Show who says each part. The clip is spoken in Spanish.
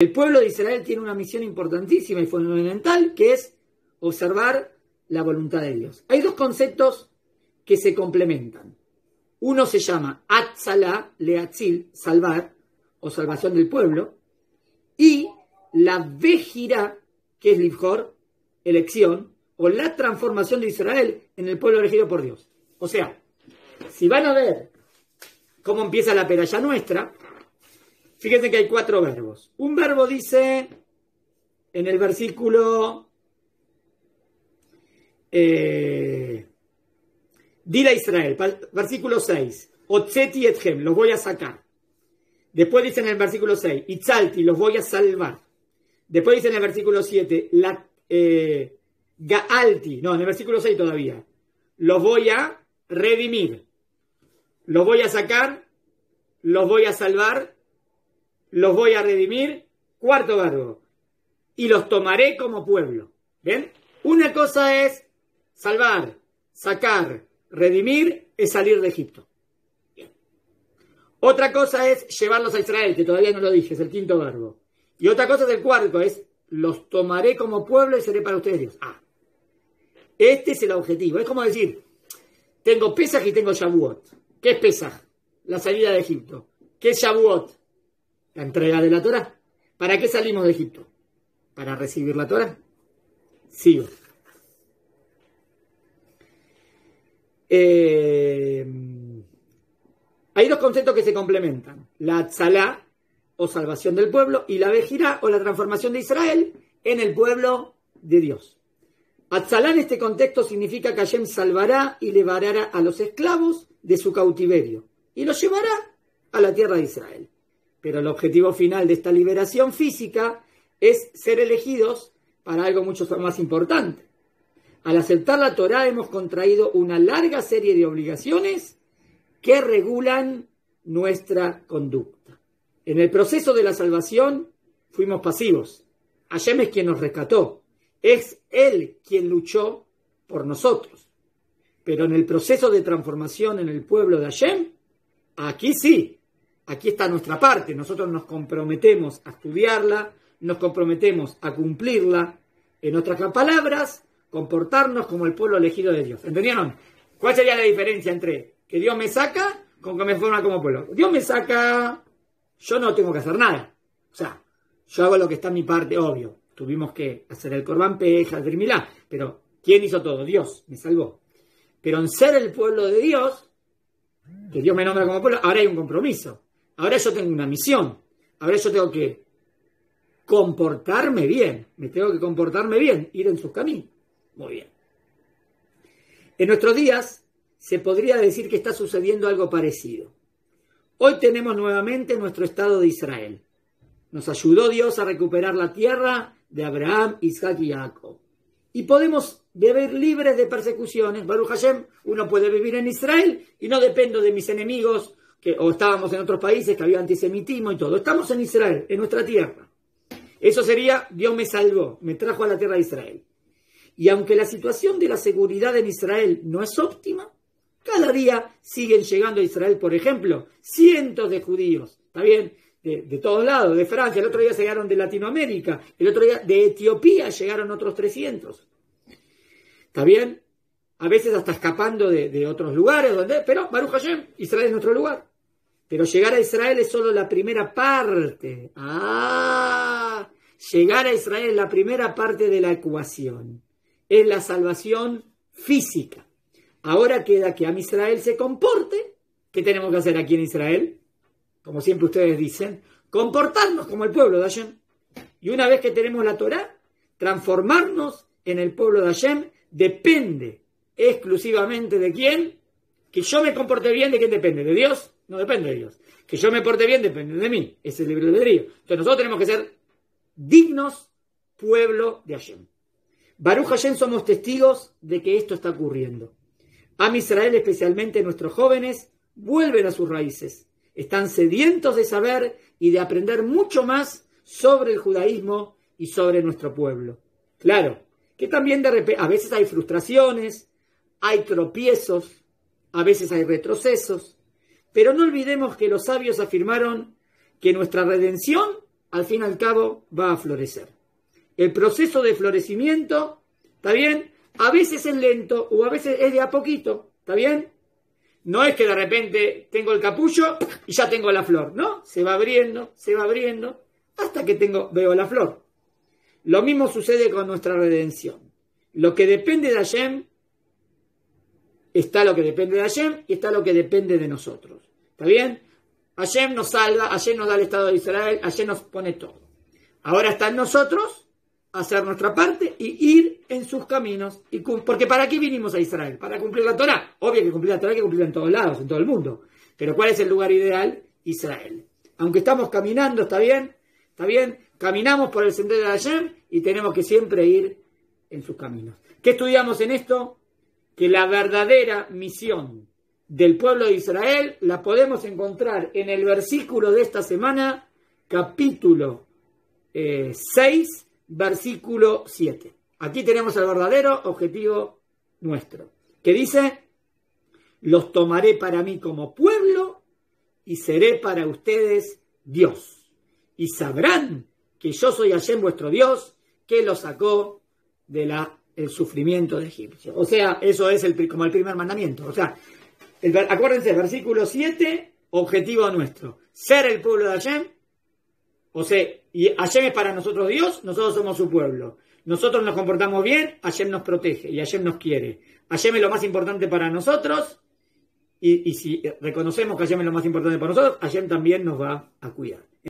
Speaker 1: El pueblo de Israel tiene una misión importantísima y fundamental que es observar la voluntad de Dios. Hay dos conceptos que se complementan. Uno se llama Atzala, Leatzil, salvar o salvación del pueblo, y la Vejira, que es Livjor, elección, o la transformación de Israel en el pueblo elegido por Dios. O sea, si van a ver cómo empieza la peralla nuestra, fíjense que hay cuatro verbos. Un verbo dice en el versículo eh, Dile a Israel, versículo 6, Otzeti etchem, los voy a sacar. Después dice en el versículo 6, Itzalti, los voy a salvar. Después dice en el versículo 7, la, eh, Gaalti, no, en el versículo 6 todavía, los voy a redimir. Los voy a sacar, los voy a salvar, los voy a redimir. Cuarto verbo, y los tomaré como pueblo. ¿Ven? Una cosa es salvar, sacar, redimir es salir de Egipto. Otra cosa es llevarlos a Israel, que todavía no lo dije, es el quinto verbo. Y otra cosa es el cuarto, es los tomaré como pueblo y seré para ustedes Dios. Ah, este es el objetivo. Es como decir, tengo Pesaj y tengo Shavuot. ¿Qué es Pesaj? La salida de Egipto. ¿Qué es Shavuot? La entrega de la Torah. ¿Para qué salimos de Egipto? ¿Para recibir la Torah? Sigo. Eh, hay dos conceptos que se complementan. La tzalá, o salvación del pueblo, y la vejirá, o la transformación de Israel en el pueblo de Dios. Atzalá en este contexto significa que Hashem salvará y liberará a los esclavos de su cautiverio y los llevará a la tierra de Israel. Pero el objetivo final de esta liberación física es ser elegidos para algo mucho más importante, al aceptar la Torá hemos contraído una larga serie de obligaciones que regulan nuestra conducta. En el proceso de la salvación fuimos pasivos. Hashem es quien nos rescató. Es Él quien luchó por nosotros. Pero en el proceso de transformación en el pueblo de Hashem, aquí sí, aquí está nuestra parte. Nosotros nos comprometemos a estudiarla, nos comprometemos a cumplirla. En otras palabras, comportarnos como el pueblo elegido de Dios. ¿Entendieron? ¿Cuál sería la diferencia entre que Dios me saca con que me forma como pueblo? Dios me saca, yo no tengo que hacer nada. O sea, yo hago lo que está en mi parte, obvio. Tuvimos que hacer el corbán peja, el milá, pero ¿quién hizo todo? Dios me salvó. Pero en ser el pueblo de Dios, que Dios me nombra como pueblo, ahora hay un compromiso. Ahora yo tengo una misión. Ahora yo tengo que comportarme bien. Me tengo que comportarme bien, ir en sus caminos. Muy bien. En nuestros días se podría decir que está sucediendo algo parecido. Hoy tenemos nuevamente nuestro Estado de Israel. Nos ayudó Dios a recuperar la tierra de Abraham, Isaac y Jacob. Y podemos vivir libres de persecuciones. Baruch Hashem, uno puede vivir en Israel y no dependo de mis enemigos, que, o estábamos en otros países que había antisemitismo y todo. Estamos en Israel, en nuestra tierra. Eso sería, Dios me salvó, me trajo a la tierra de Israel. Y aunque la situación de la seguridad en Israel no es óptima, cada día siguen llegando a Israel, por ejemplo, cientos de judíos, ¿está bien? De, todos lados, de Francia, el otro día llegaron de Latinoamérica, el otro día de Etiopía llegaron otros 300. ¿Está bien? A veces hasta escapando de, otros lugares, donde, pero Baruch Hashem, Israel es nuestro lugar. Pero llegar a Israel es solo la primera parte. Ah, llegar a Israel es la primera parte de la ecuación es la salvación física. Ahora queda que a Israel se comporte. ¿Qué tenemos que hacer aquí en Israel? Como siempre ustedes dicen, comportarnos como el pueblo de Hashem. Y una vez que tenemos la Torah, transformarnos en el pueblo de Hashem depende exclusivamente de quién. Que yo me comporte bien, ¿de quién depende? ¿De Dios? No depende de Dios. Que yo me porte bien depende de mí. Es el libre albedrío. Entonces nosotros tenemos que ser dignos pueblo de Hashem. Baruch Hashem somos testigos de que esto está ocurriendo. Am Israel, especialmente nuestros jóvenes, vuelven a sus raíces. Están sedientos de saber y de aprender mucho más sobre el judaísmo y sobre nuestro pueblo. Claro, que también de repente, a veces hay frustraciones, hay tropiezos, a veces hay retrocesos, pero no olvidemos que los sabios afirmaron que nuestra redención al fin y al cabo va a florecer. El proceso de florecimiento, ¿está bien? A veces es lento o a veces es de a poquito, ¿está bien? No es que de repente tengo el capullo y ya tengo la flor, ¿no? Se va abriendo, se va abriendo, hasta que tengo, veo la flor. Lo mismo sucede con nuestra redención. Lo que depende de Hashem, está lo que depende de Hashem y está lo que depende de nosotros. ¿Está bien? Hashem nos salva, Hashem nos da el Estado de Israel, Hashem nos pone todo. Ahora está en nosotros hacer nuestra parte y ir en sus caminos. Y porque ¿para qué vinimos a Israel? ¿Para cumplir la Torah? Obvio que cumplir la Torah hay que cumplirla en todos lados, en todo el mundo. Pero ¿cuál es el lugar ideal? Israel. Aunque estamos caminando, ¿está bien? ¿Está bien? Caminamos por el sendero de Hashem y tenemos que siempre ir en sus caminos. ¿Qué estudiamos en esto? Que la verdadera misión del pueblo de Israel la podemos encontrar en el versículo de esta semana, capítulo 6, eh, versículo 7. Aquí tenemos el verdadero objetivo nuestro, que dice, los tomaré para mí como pueblo y seré para ustedes Dios. Y sabrán que yo soy Hashem vuestro Dios, que los sacó del sufrimiento de Egipcio. O sea, eso es el, como el primer mandamiento. O sea, acuérdense, versículo 7, objetivo nuestro, ser el pueblo de Hashem o sea, y Hashem es para nosotros Dios, nosotros somos su pueblo. Nosotros nos comportamos bien, Hashem nos protege y Hashem nos quiere. Hashem es lo más importante para nosotros y, y si reconocemos que Hashem es lo más importante para nosotros, Hashem también nos va a cuidar.